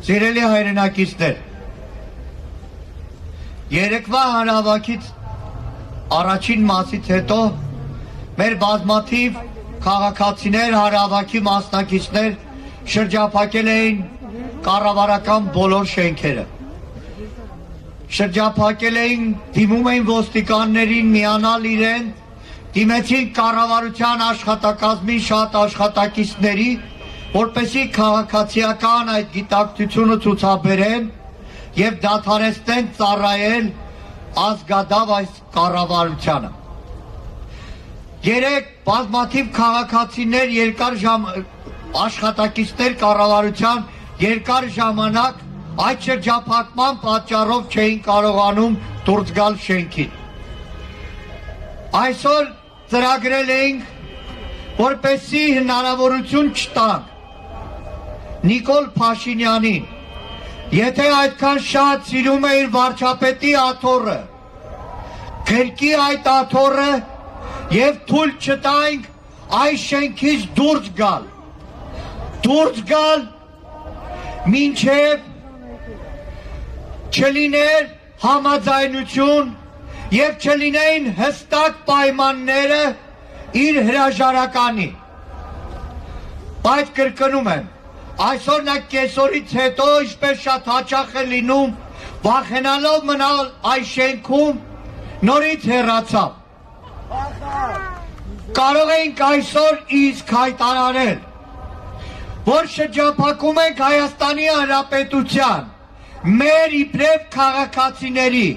Սիրելի հայրենակիցներ, երեկվա հանրավակից առաջին մասից հետո մեր բազմաթիվ քաղաքացիներ, հանրավակի մասնակիցներ շրջափակել էին կառավարական բոլոր շենքերը։ Շրջափակել էին, դիմում էին ոստիկաններին միանալ իրեն, դիմեցին կառավարության աշխատակազմի շատ աշխատակիցների, որպեսի քաղաքացիական այդ գիտակցությունը ցուցաբերեն եւ դադարեցնեն ծառայել ազգադավ այս կառավարությանը։ Երեք բազմաթիվ քաղաքացիներ երկար ժամ աշխատակիցներ կառավարության երկար ժամանակ այդ շրջափակման պատճառով չէին կարողանում դուրս գալ շենքին։ Այսօր ծրագրել էինք, որպեսի հնարավորություն չտանք Նիկոլ Փաշինյանին, եթե այդքան շատ սիրում է իր վարչապետի աթոռը, գրկի այդ աթոռը եւ թույլ չտայինք այս շենքից դուրս գալ։ Դուրս գալ մինչև չլիներ համաձայնություն եւ չլինեին հստակ պայմանները իր հրաժարականի։ Բայց կրկնում եմ, Այսօր նա կեսորից հետո, ինչպես շատ հաճախ է լինում, վախենալով մնալ այս շենքում, նորից հեռացավ։ Կարող էինք այսօր իսկ հայտարարել, որ շրջափակում ենք Հայաստանի Հանրապետության, մեր իբրև քաղաքացիների,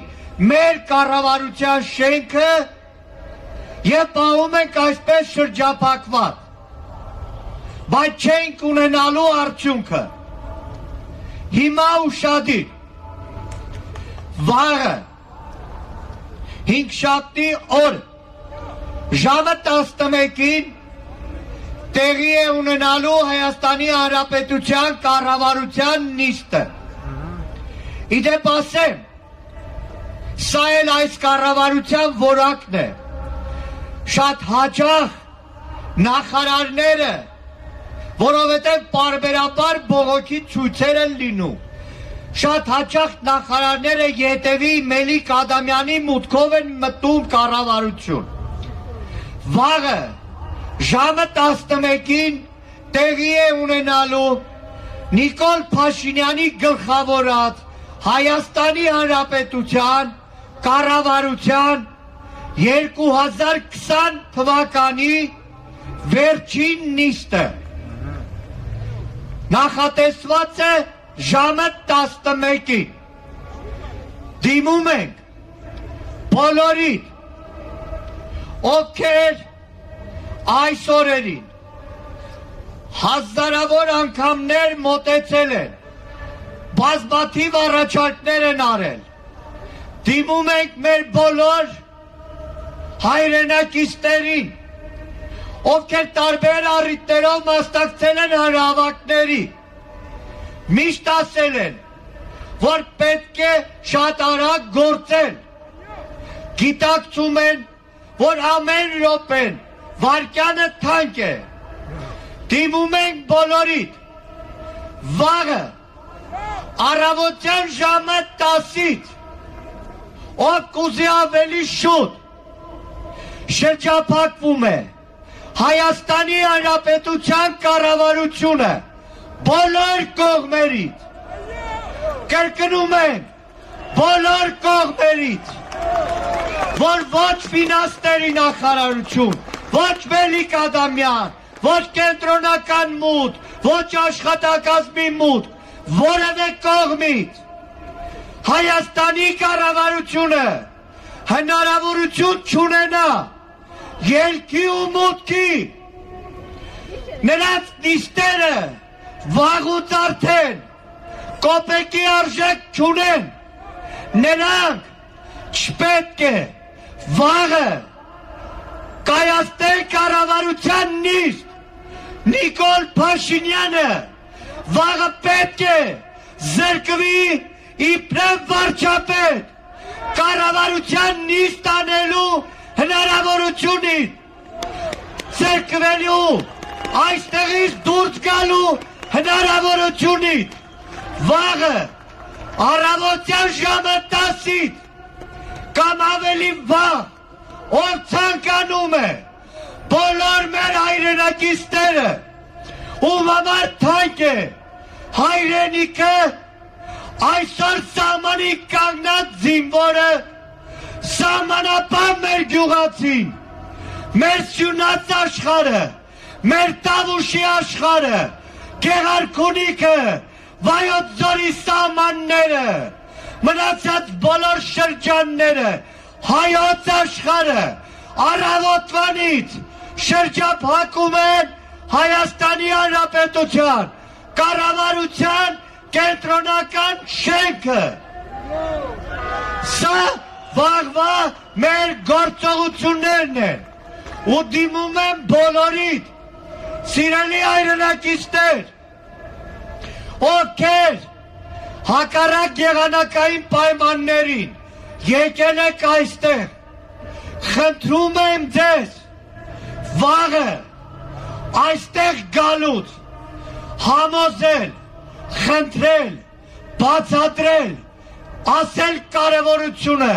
մեր կառավարության շենքը եւ պահում ենք այսպես շրջափակված բայց չենք ունենալու արդյունքը։ Հիմա ուշադիր։ Վաղը հինգշաբթի օր ժամը 11-ին տեղի է ունենալու Հայաստանի Հանրապետության կառավարության նիստը։ Իդեպ ասեմ, սա էլ այս կառավարության որակն է։ Շատ հաճախ նախարարները որովհետև պարբերաբար բողոքի ցույցեր են լինում։ Շատ հաճախ նախարարները յետևի Մելիք Ադամյանի մուտքով են մտնում կառավարություն։ Վաղը ժամը 11-ին տեղի է ունենալու Նիկոլ Փաշինյանի գլխավորած Հայաստանի Հանրապետության կառավարության 2020 թվականի վերջին նիստը նախատեսված է ժամը 11-ին։ Դիմում ենք բոլորին, ովքեր այս օրերին հազարավոր անգամներ մոտեցել են, բազմաթիվ առաջարկներ են արել։ Դիմում ենք մեր բոլոր հայրենակիցներին, ովքեր տարբեր առիթներով մասնակցել են հանրահավաքների, միշտ ասել են, որ պետք է շատ արագ գործել, գիտակցում են, որ ամեն րոպեն վարկյանը թանկ է, դիմում ենք բոլորիդ, վաղը, առավոտյան ժամը տասից, ով կուզի ավելի շուտ, շրջապակվում է, Հայաստանի Հանրապետության կառավարությունը բոլոր կողմերից կրկնում են բոլոր կողմերից որ ոչ ֆինանսների նախարարություն, ոչ Մելիք Ադամյան, ոչ կենտրոնական մուտ, ոչ աշխատակազմի մուտ, որևէ կողմից Հայաստանի կառավարությունը հնարավորություն չունենա ելքի ու մուտքի նրանց նիստերը վաղուց արդեն կոպեկի արժեք չունեն նրանք չպետք է վաղը կայացնել կառավարության նիստ Նիկոլ Փաշինյանը վաղը պետք է զրկվի իբրև վարչապետ կառավարության նիստ անելու հնարավորությունից ցերկվելու այստեղից դուրս գալու հնարավորությունից վաղը առավոտյան ժամը 10-ից կամ ավելի վաղ ով ցանկանում է բոլոր մեր հայրենակիցները ում համար թանկ է հայրենիքը այսօր սահմանի կանգնած զինվորը սահմանապահ մեր գյուղացին մեր սյունած աշխարը մեր տավուշի աշխարը գեղարքունիքը վայոց ձորի սահմանները մնացած բոլոր շրջանները, հայոց աշխարը, առավոտվանից շրջապակում են Հայաստանի Հանրապետության կառավարության կենտրոնական շենքը։ Սա վաղվա մեր գործողություններն են ու դիմում եմ բոլորիդ սիրելի հայրենակիցներ ովքեր հակառակ եղանակային պայմաններին եկել եք այստեղ խնդրում եմ ձեզ վաղը այստեղ գալուց համոզել խնդրել բացատրել ասել կարևորությունը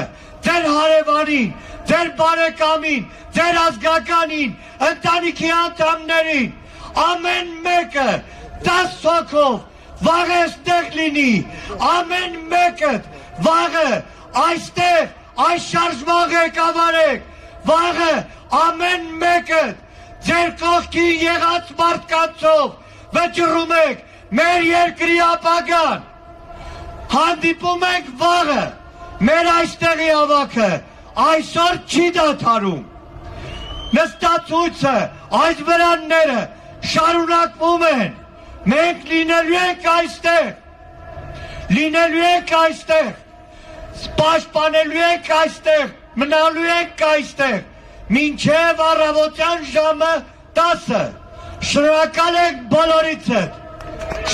ձեր հարևանին ձեր բարեկամին ձեր ազգականին ընտանիքի անդամներին ամեն մեկը 10 հոգով վաղ այստեղ լինի, ամեն մեկը վաղը այստեղ այս շարժման ղեկավարեք, վաղը ամեն մեկը ձեր կողքի եղած մարդկանցով վճռում եք մեր երկրի ապագան, հանդիպում ենք վաղը, մեր այստեղի ավակը այսօր չի դաթարում, նստացույցը, այս վրանները շարունակվում են, Մենք լինելու ենք այստեղ։ Լինելու ենք այստեղ։ Պաշտպանելու ենք այստեղ, մնալու ենք այստեղ։ Մինչև առավոտյան ժամը 10-ը։ Շնորհակալ ենք բոլորիցդ։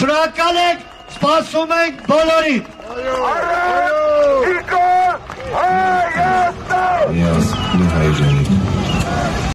Շնորհակալ ենք, սպասում ենք բոլորիդ։ ¡Adiós! ¡Adiós! ¡Chicos! ¡Ahí está! Adiós.